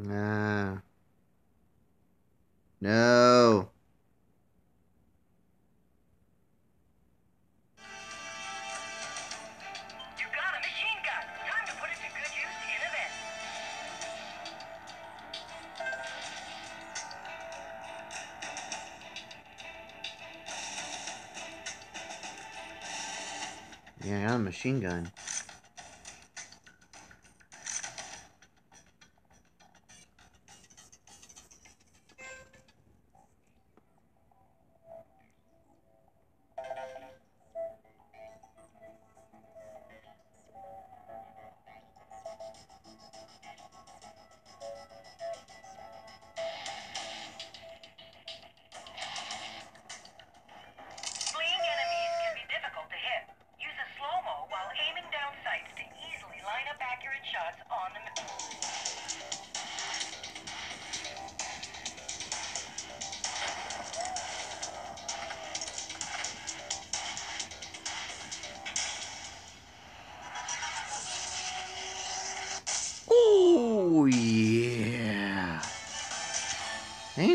in event. Yeah, I got a machine gun.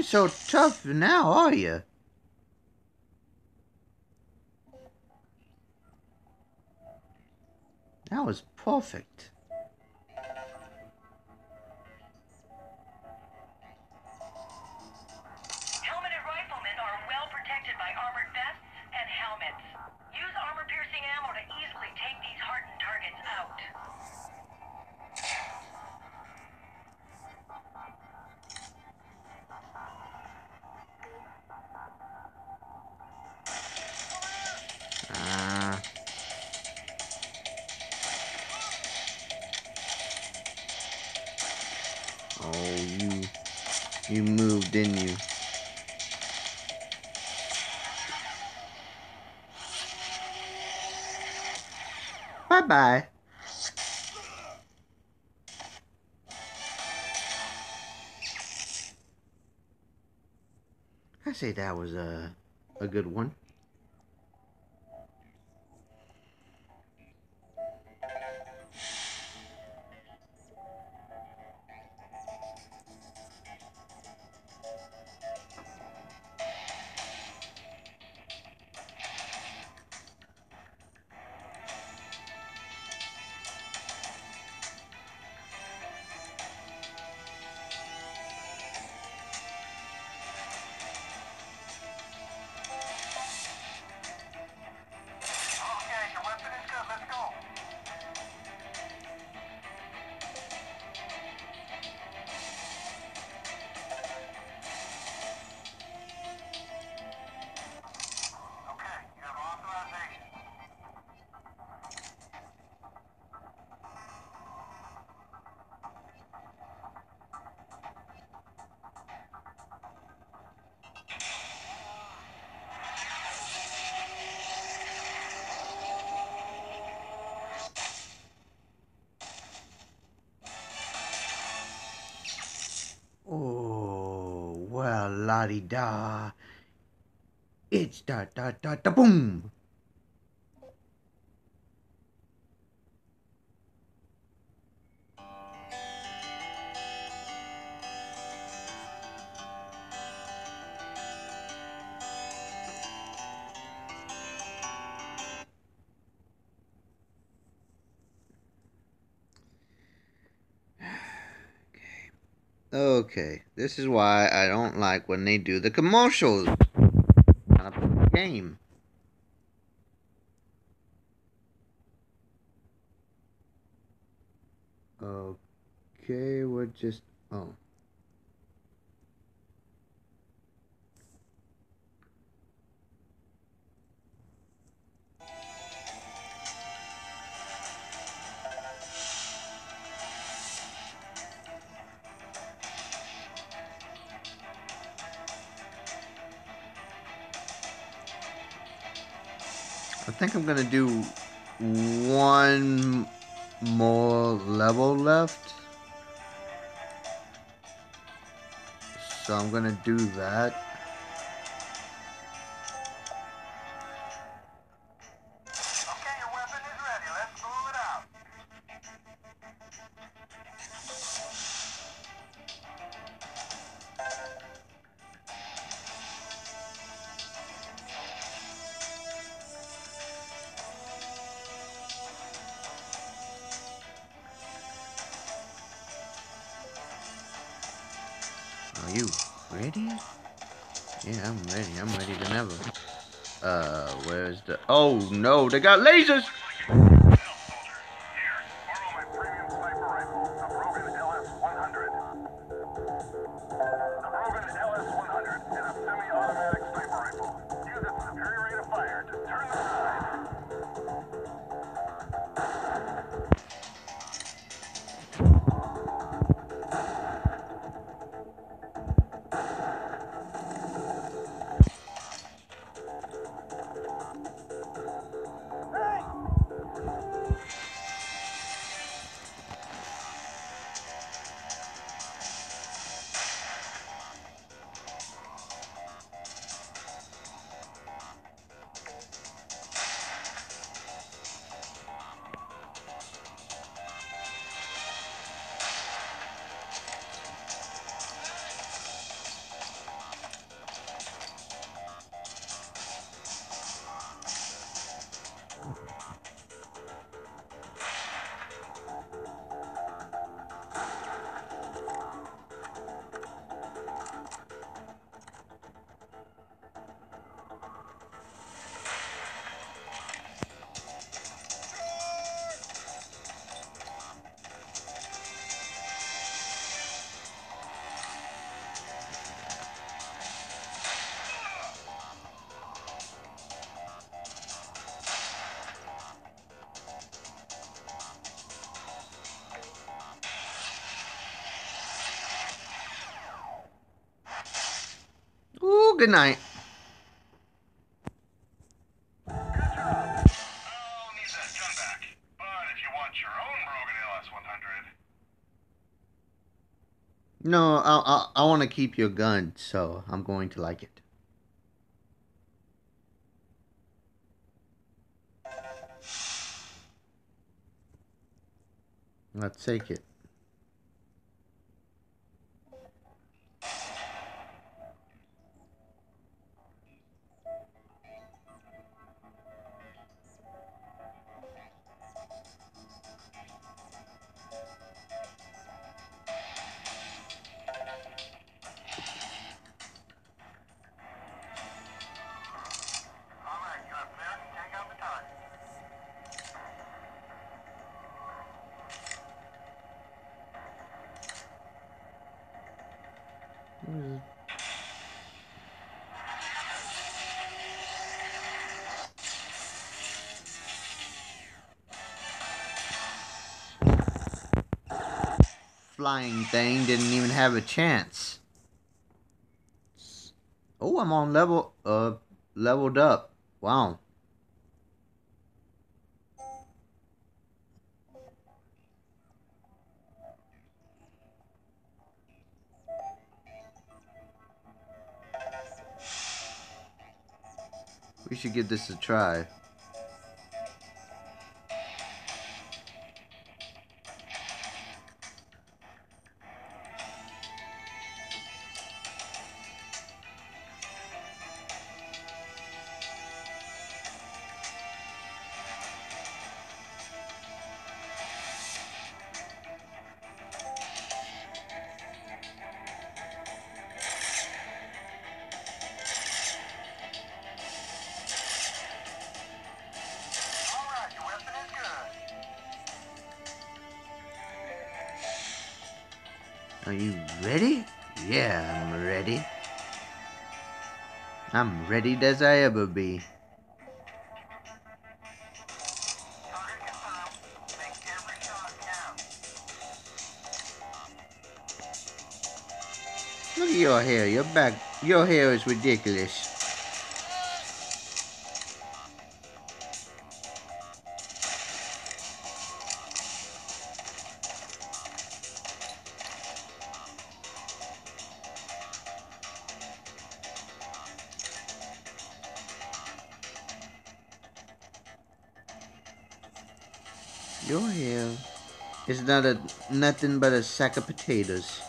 Ain't so tough now, are you? That was perfect. Helmeted riflemen are well protected by armored vests and helmets. Use armor-piercing ammo to easily take these hardened targets out. You moved, didn't you? Bye bye. I say that was a a good one. La di da. It's da da da da boom. Okay, this is why I don't like when they do the commercials a game. Okay, we're just oh. Think I'm gonna do one more level left. So I'm gonna do that. Are you ready? Yeah, I'm ready. I'm ready than ever. Uh, where's the... Oh, no, they got lasers! Brogan LS-100, No, I, I, I want to keep your gun, so I'm going to like it. Let's take it. Flying thing didn't even have a chance. Oh, I'm on level, uh, leveled up. Wow. We should give this a try. Are you ready? Yeah, I'm ready. I'm ready as I ever be. Look at your hair. Your back. Your hair is ridiculous. You're is not a nothing but a sack of potatoes.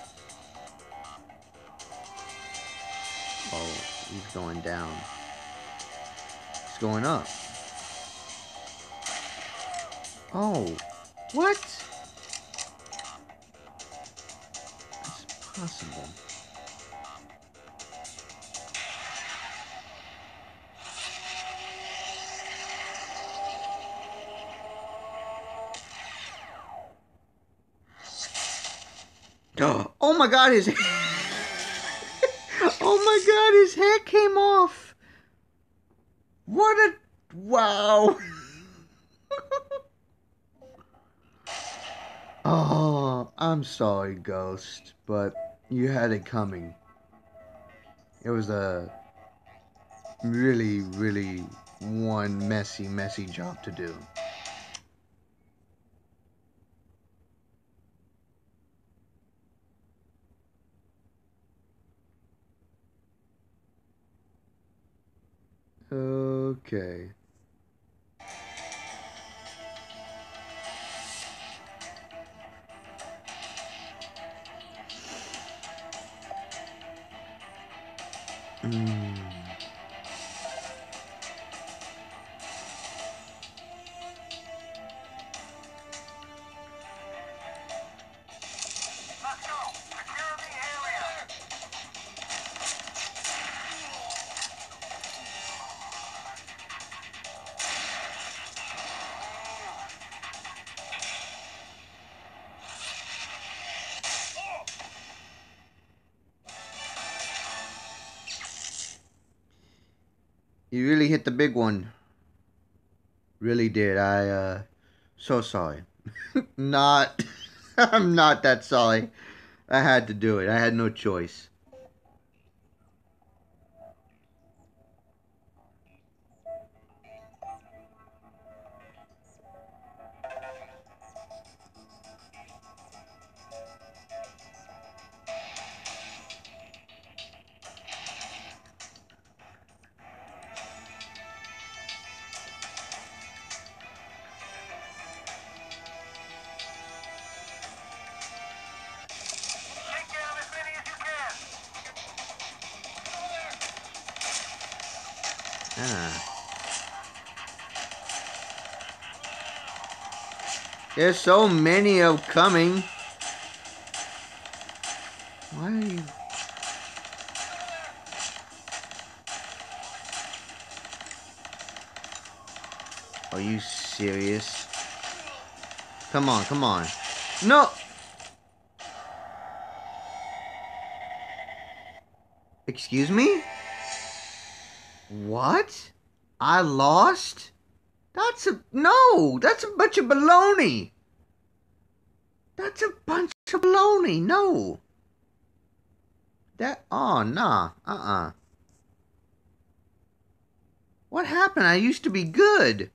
Oh, he's going down. He's going up. Oh, what? It's possible. Oh my god, his Oh my god, his hair came off. What a wow. oh, I'm sorry, Ghost, but you had it coming. It was a really, really one messy, messy job to do. Okay. Mm. You really hit the big one. Really did. I uh so sorry. not I'm not that sorry. I had to do it. I had no choice. Ah. There's so many of coming. Why are you Are you serious? Come on, come on. No! Excuse me? What? I lost? That's a no. That's a bunch of baloney. That's a bunch of baloney. No. That oh nah. Uh uh What happened? I used to be good.